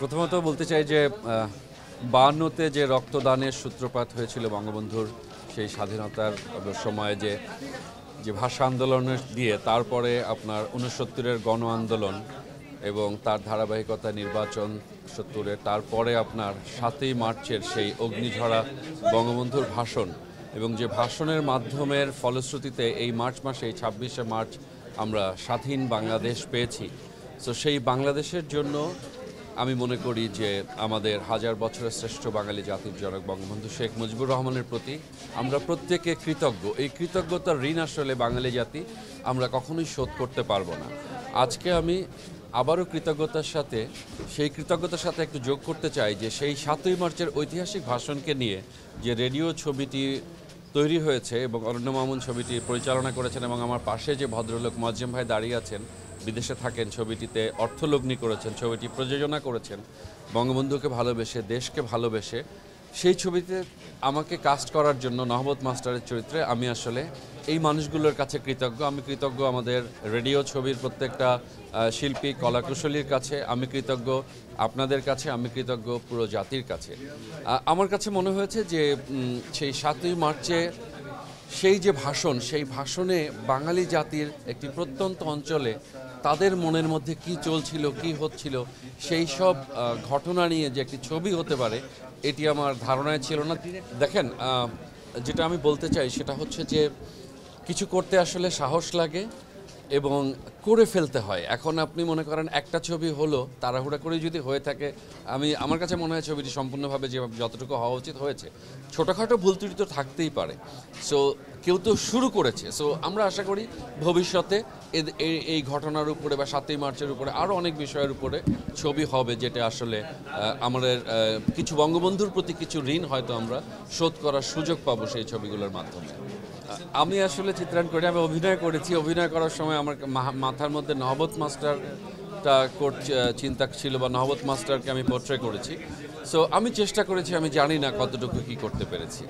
প্রথমত বলতে চাই যে বায়ান্নতে যে রক্তদানের সূত্রপাত হয়েছিল বঙ্গবন্ধুর সেই স্বাধীনতার সময়ে যে যে ভাষা আন্দোলনের দিয়ে, তারপরে আপনার উনসত্তরের গণ আন্দোলন এবং তার ধারাবাহিকতা নির্বাচন সত্তরের, তারপরে আপনার সাতই মার্চের সেই অগ্নিঝরা বঙ্গবন্ধুর ভাষণ এবং যে ভাষণের মাধ্যমের ফলশ্রুতিতে এই মার্চ মাসে, এই ছাব্বিশে মার্চ আমরা স্বাধীন বাংলাদেশ পেয়েছি। তো সেই বাংলাদেশের জন্য আমি মনে করি যে আমাদের হাজার বছরের শ্রেষ্ঠ বাঙালি জাতির জনক বঙ্গবন্ধু শেখ মুজিবুর রহমানের প্রতি আমরা প্রত্যেকে কৃতজ্ঞ। এই কৃতজ্ঞতার ঋণ আসলে বাঙালি জাতি আমরা কখনোই শোধ করতে পারব না। আজকে আমি আবারও কৃতজ্ঞতার সাথে, সেই কৃতজ্ঞতার সাথে একটু যোগ করতে চাই যে সেই সাতই মার্চের ঐতিহাসিক ভাষণকে নিয়ে যে রেডিও ছবিটি তৈরি হয়েছে এবং অরণ্য মামুন ছবিটি পরিচালনা করেছেন এবং আমার পাশে যে ভদ্রলোক মজ্জেম ভাই দাঁড়িয়ে আছেন বিদেশে থাকেন, ছবিটিতে অর্থলগ্নি করেছেন, ছবিটি প্রযোজনা করেছেন, বঙ্গবন্ধুকে ভালোবেসে, দেশকে ভালোবেসে। সেই ছবিতে আমাকে কাস্ট করার জন্য নহবত মাস্টারের চরিত্রে আমি আসলে এই মানুষগুলোর কাছে কৃতজ্ঞ। আমি কৃতজ্ঞ আমাদের রেডিও ছবির প্রত্যেকটা শিল্পী কলাকুশলীর কাছে, আমি কৃতজ্ঞ আপনাদের কাছে, আমি কৃতজ্ঞ পুরো জাতির কাছে। আমার কাছে মনে হয়েছে যে সেই সাতই মার্চে সেই যে ভাষণ, সেই ভাষণে বাঙালি জাতির একটি প্রত্যন্ত অঞ্চলে তাদের মনের মধ্যে কি চলছিল, কি হচ্ছিল, সেই সব ঘটনা নিয়ে যে একটি ছবি হতে পারে, এটি আমার ধারণায় ছিল না। দেখেন যেটা আমি বলতে চাই সেটা হচ্ছে যে, কিছু করতে আসলে সাহস লাগে এবং করে ফেলতে হয়। এখন আপনি মনে করেন একটা ছবি হলো, তাড়াহুড়া করে যদি হয়ে থাকে, আমি, আমার কাছে মনে হয় ছবিটি সম্পূর্ণভাবে যে যতটুকু হওয়া উচিত হয়েছে। ছোটোখাটো ভুল ত্রুটি তো থাকতেই পারে। সো কেউ তো শুরু করেছে। সো আমরা আশা করি ভবিষ্যতে এই ঘটনার উপরে বা সাতই মার্চের উপরে আরও অনেক বিষয়ের উপরে ছবি হবে যেটা আসলে আমাদের কিছু বঙ্গবন্ধুর প্রতি কিছু ঋণ হয়তো আমরা শোধ করার সুযোগ পাবো সেই ছবিগুলোর মাধ্যমে। আমি আসলে চিত্রায়ন করি, আমি অভিনয় করেছি। অভিনয় করার সময় আমার মাথার মধ্যে নহবত মাস্টারটা চিন্তা ছিল বা নহবত মাস্টারকে আমি পোট্রে করেছি। সো আমি চেষ্টা করেছি, আমি জানি না কতটুকু কি করতে পেরেছি।